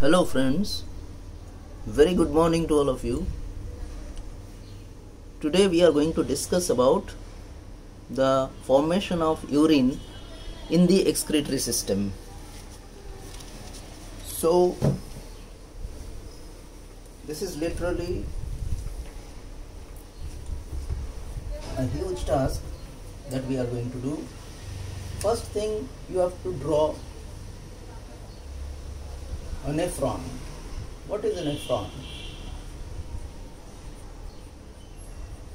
Hello friends, very good morning to all of you. Today we are going to discuss about the formation of urine in the excretory system. So this is literally a huge task that we are going to do. First thing you have to draw a nephron. What is a nephron?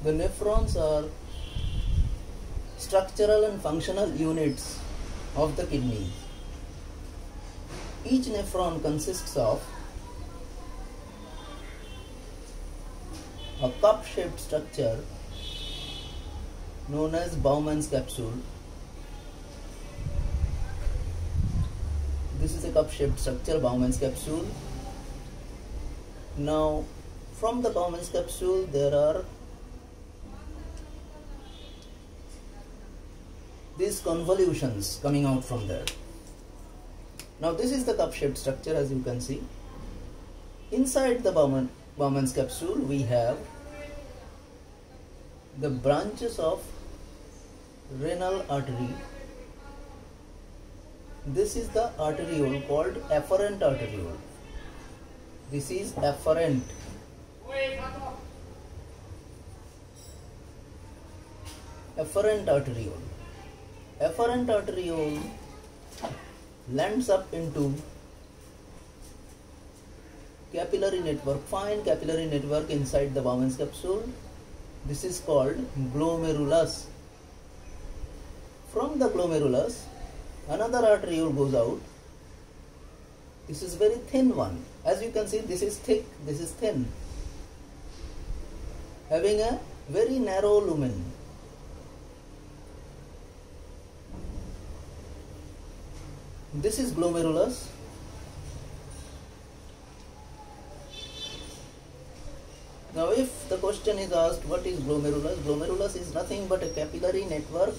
The nephrons are structural and functional units of the kidney. Each nephron consists of a cup shaped structure known as Bowman's capsule. This is a cup shaped structure, Bowman's capsule. Now, from the Bowman's capsule, there are these convolutions coming out from there. Now, this is the cup shaped structure as you can see. Inside the Bowman, Bowman's capsule, we have the branches of renal artery. This is the arteriole called afferent arteriole. This is afferent. Afferent arteriole. Afferent arteriole lands up into capillary network, fine capillary network inside the Bowman's capsule. This is called glomerulus. From the glomerulus, another arteriole goes out. This is very thin one. As you can see, this is thick, this is thin. Having a very narrow lumen. This is glomerulus. Now if the question is asked what is glomerulus, glomerulus is nothing but a capillary network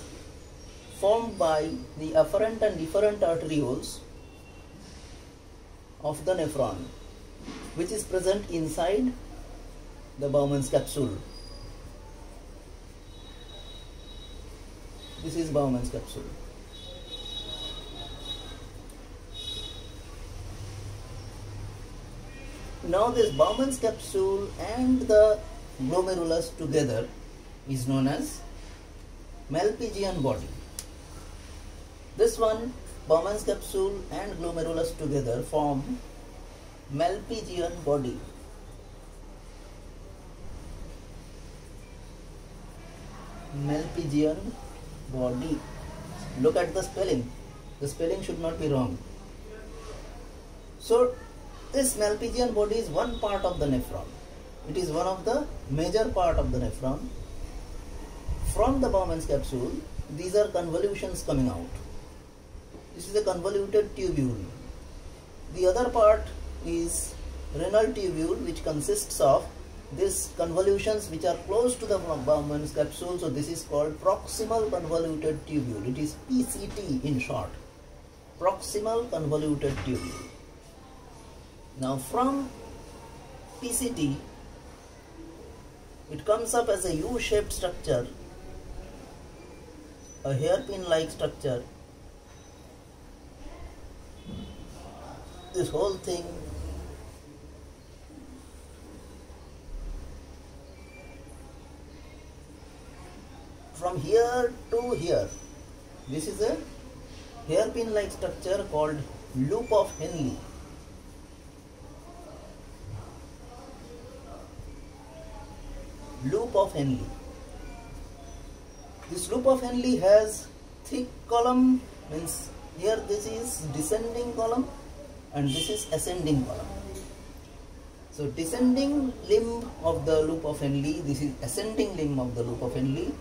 formed by the afferent and efferent arterioles of the nephron which is present inside the Bowman's capsule. This is Bowman's capsule. Now this Bowman's capsule and the glomerulus together is known as Malpighian body. This one, Bowman's capsule and glomerulus together form Malpighian body. Malpighian body. Look at the spelling. The spelling should not be wrong. So, this Malpighian body is one part of the nephron. It is one of the major part of the nephron. From the Bowman's capsule, these are convolutions coming out. This is a convoluted tubule. The other part is renal tubule which consists of these convolutions which are close to the Bowman's capsule. So this is called proximal convoluted tubule. It is PCT in short. Proximal convoluted tubule. Now from PCT it comes up as a U-shaped structure, a hairpin-like structure. This whole thing from here to here. This is a hairpin-like structure called loop of Henle. loop of Henle. This loop of Henle has thick column means here this is descending column and this is ascending column. So descending limb of the loop of Henle, this is ascending limb of the loop of Henle.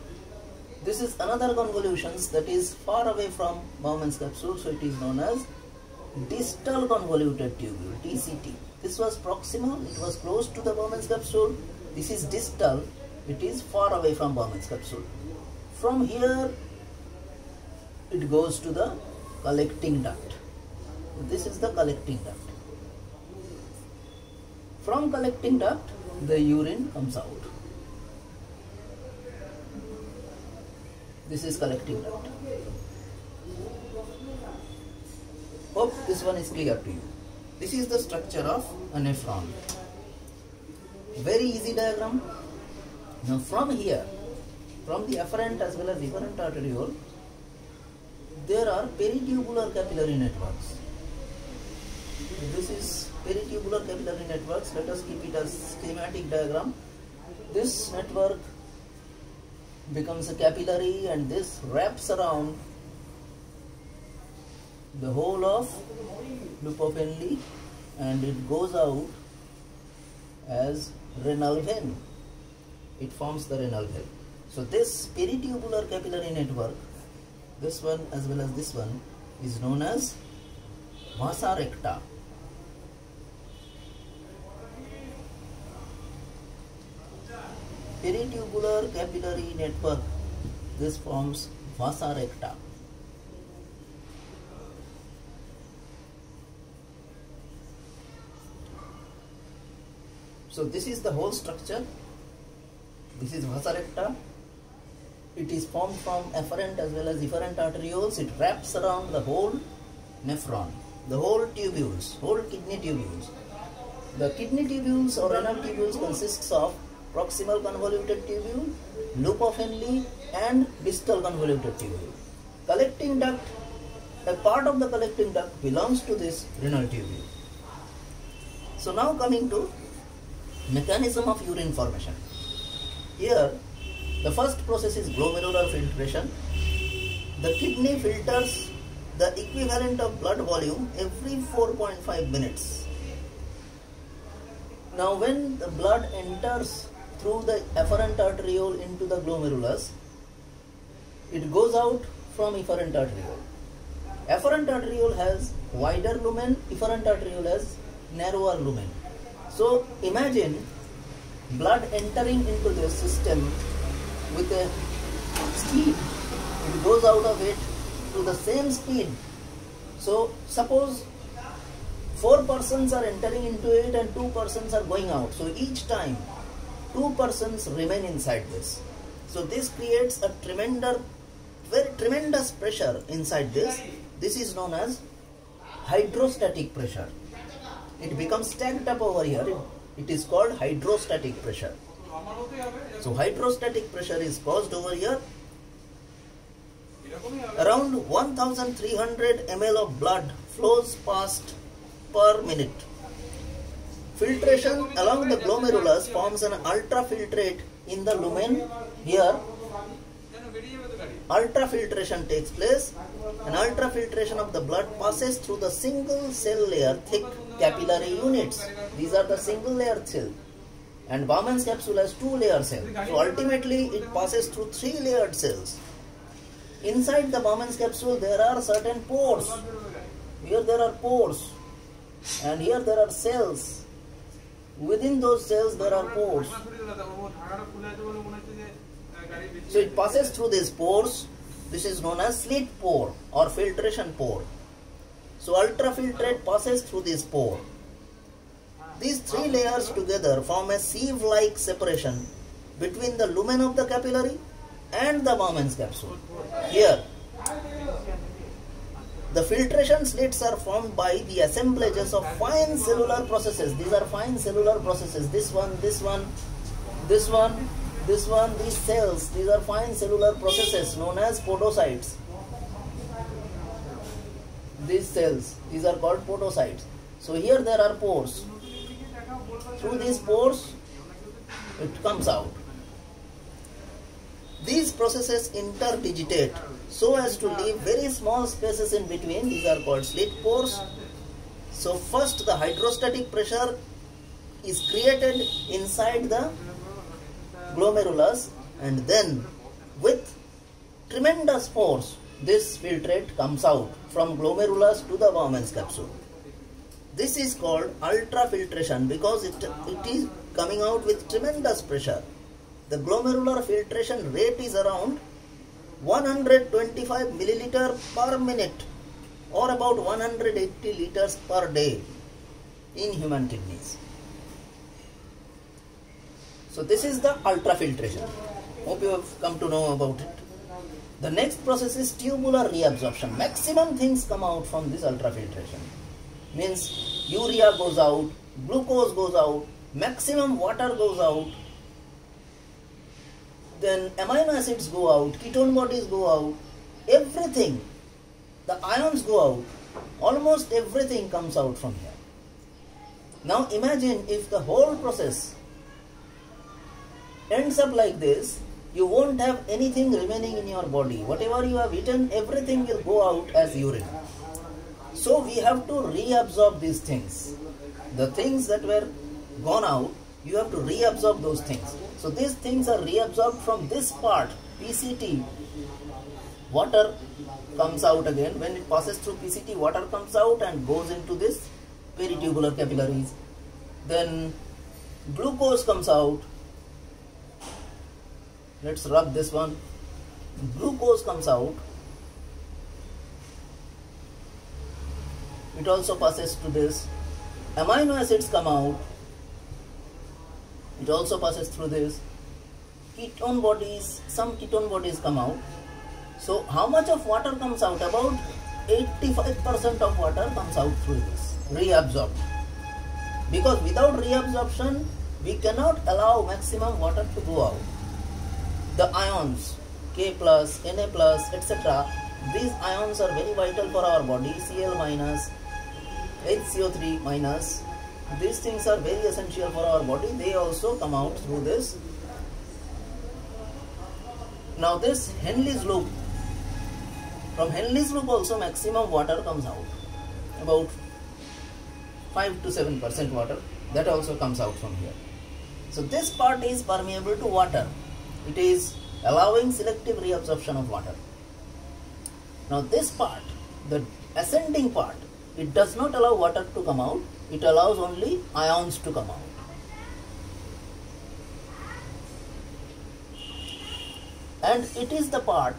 This is another convolutions that is far away from Bowman's capsule, so it is known as distal convoluted tubule, DCT. This was proximal, it was close to the Bowman's capsule. This is distal, it is far away from Bowman's capsule. From here, it goes to the collecting duct. This is the collecting duct. From collecting duct, the urine comes out. This is collecting duct. Hope this one is clear to you. This is the structure of a nephron. Very easy diagram. Now from here, from the afferent as well as efferent arteriole, there are peritubular capillary networks. This is peritubular capillary networks. Let us keep it as schematic diagram. This network becomes a capillary and this wraps around the whole of loop of Henle and it goes out as renal vein. It forms the renal vein. So this peritubular capillary network, this one as well as this one, is known as vasa recta. Peritubular capillary network, this forms vasa recta. So this is the whole structure. This is vasa recta. It is formed from afferent as well as efferent arterioles. It wraps around the whole nephron, the whole tubules, whole kidney tubules. The kidney tubules or renal tubules consists of proximal convoluted tubule, loop of Henle and distal convoluted tubule. Collecting duct, a part of the collecting duct belongs to this renal tubule. So now coming to mechanism of urine formation. Here, the first process is glomerular filtration. The kidney filters the equivalent of blood volume every 4.5 minutes. Now, when the blood enters through the afferent arteriole into the glomerulus, it goes out from efferent arteriole. Afferent arteriole has wider lumen, efferent arteriole has narrower lumen. So imagine blood entering into the system with a speed. It goes out of it to the same speed. So suppose four persons are entering into it and two persons are going out. So each time two persons remain inside this. So this creates a tremendous, very tremendous pressure inside this. This is known as hydrostatic pressure it becomes stacked up over here. It, it is called hydrostatic pressure. So hydrostatic pressure is caused over here. Around 1300 ml of blood flows past per minute. Filtration along the glomerulus forms an ultrafiltrate in the lumen. Here, ultrafiltration takes place. An ultrafiltration of the blood passes through the single cell layer thick capillary units. These are the single layer cell. And Bowman's capsule has two layer cells. So ultimately it passes through three layered cells. Inside the Bowman's capsule there are certain pores. Here there are pores. And here there are cells. Within those cells there are pores. So it passes through these pores. This is known as slit pore or filtration pore. So ultrafiltrate passes through this pore. These three layers together form a sieve-like separation between the lumen of the capillary and the Bowman's capsule. Here, the filtration slits are formed by the assemblages of fine cellular processes. These are fine cellular processes. This one, this one, this one, this one, these cells. These are fine cellular processes known as podocytes. These cells, these are called podocytes. So here there are pores. Through these pores, it comes out. These processes interdigitate so as to leave very small spaces in between. These are called slit pores. So first the hydrostatic pressure is created inside the glomerulus and then with tremendous force this filtrate comes out from glomerulus to the Bowman's capsule. This is called ultrafiltration because it, it is coming out with tremendous pressure. The glomerular filtration rate is around 125 milliliter per minute or about 180 liters per day in human kidneys. So this is the ultrafiltration. Hope you have come to know about it. The next process is tubular reabsorption. Maximum things come out from this ultrafiltration. Means urea goes out, glucose goes out, maximum water goes out, then amino acids go out, ketone bodies go out, everything, the ions go out, almost everything comes out from here. Now imagine if the whole process ends up like this, you won't have anything remaining in your body. Whatever you have eaten, everything will go out as urine. So we have to reabsorb these things. The things that were gone out, you have to reabsorb those things. So these things are reabsorbed from this part, PCT. Water comes out again. When it passes through PCT, water comes out and goes into this peritubular capillaries. Then glucose comes out. Let's rub this one. Glucose comes out. It also passes to this. Amino acids come out. It also passes through this. Ketone bodies, some ketone bodies come out. So how much of water comes out? About 85% of water comes out through this, reabsorbed. Because without reabsorption, we cannot allow maximum water to go out. The ions, K plus, Na plus, etc. These ions are very vital for our body, Cl minus, HCO3 minus. These things are very essential for our body. They also come out through this. Now this Henle's loop, from Henle's loop also maximum water comes out. About 5 to 7 percent water that also comes out from here so this part is permeable to water it is allowing selective reabsorption of water now this part the ascending part it does not allow water to come out it allows only ions to come out and it is the part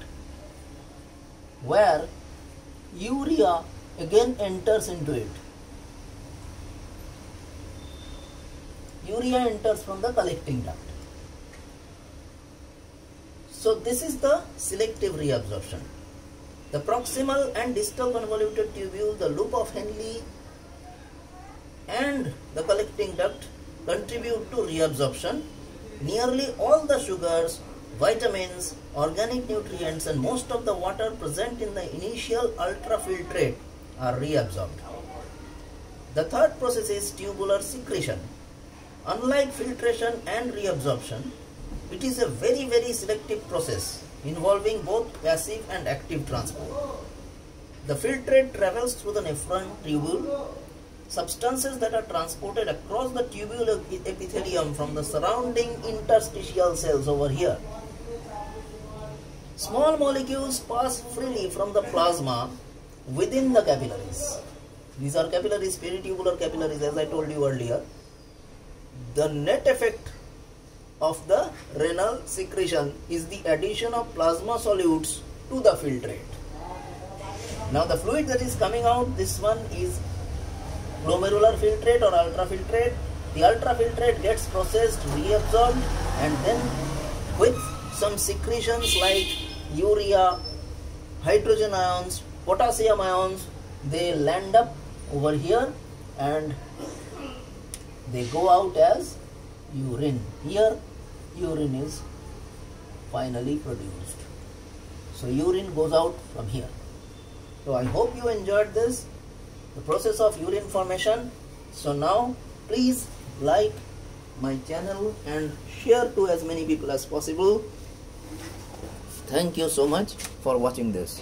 where urea again enters into it urea enters from the collecting duct. So this is the selective reabsorption. The proximal and distal convoluted tubule, the loop of Henle and the collecting duct contribute to reabsorption. Nearly all the sugars, vitamins, organic nutrients and most of the water present in the initial ultrafiltrate are reabsorbed. The third process is tubular secretion. Unlike filtration and reabsorption, it is a very very selective process involving both passive and active transport. The filtrate travels through the nephron tubule. Substances that are transported across the tubular epithelium from the surrounding interstitial cells over here. Small molecules pass freely from the plasma within the capillaries. These are capillaries, peritubular capillaries as I told you earlier the net effect of the renal secretion is the addition of plasma solutes to the filtrate. Now the fluid that is coming out, this one is glomerular filtrate or ultrafiltrate. The ultrafiltrate gets processed, reabsorbed and then with some secretions like urea, hydrogen ions, potassium ions, they land up over here and they go out as urine. Here urine is finally produced. So urine goes out from here. So I hope you enjoyed this, the process of urine formation. So now please like my channel and share to as many people as possible. Thank you so much for watching this.